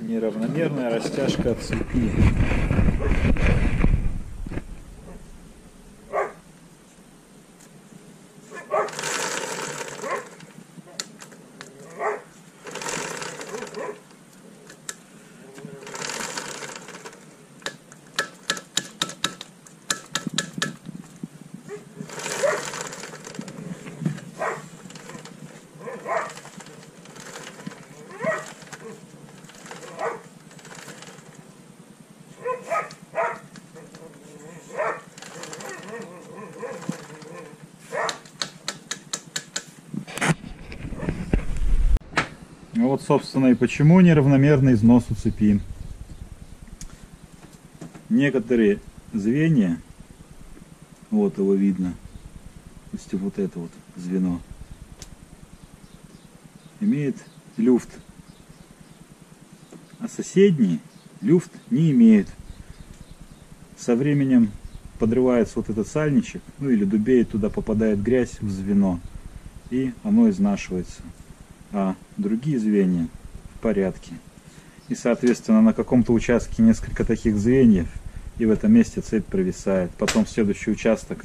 Неравномерная растяжка цепи. Вот, собственно, и почему неравномерный износ у цепи. Некоторые звенья, вот его видно, есть вот это вот звено, имеет люфт, а соседние люфт не имеют. Со временем подрывается вот этот сальничек, ну или дубеет, туда попадает грязь в звено, и оно изнашивается а другие звенья в порядке. И, соответственно, на каком-то участке несколько таких звеньев, и в этом месте цепь провисает. Потом следующий участок,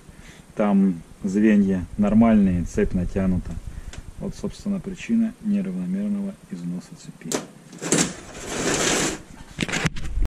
там звенья нормальные, цепь натянута. Вот, собственно, причина неравномерного износа цепи.